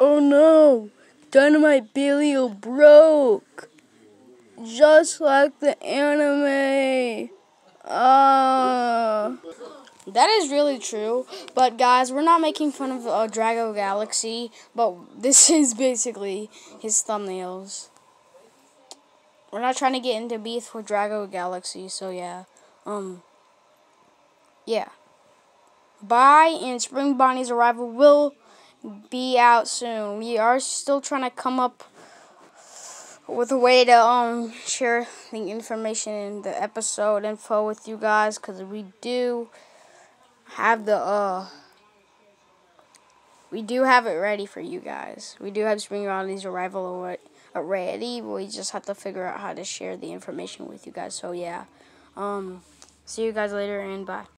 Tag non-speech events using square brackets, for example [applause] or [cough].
Oh no! Dynamite Belial broke! Just like the anime! Uh, that is really true. But guys, we're not making fun of uh, Drago Galaxy, but this [laughs] is basically his thumbnails. We're not trying to get into beef with Drago Galaxy, so yeah. Um, yeah. Bye, and Spring Bonnie's arrival will be out soon. We are still trying to come up with a way to um share the information in the episode info with you guys because we do have the uh we do have it ready for you guys. We do have Spring Bonnie's arrival already. We just have to figure out how to share the information with you guys. So yeah. Um see you guys later and bye.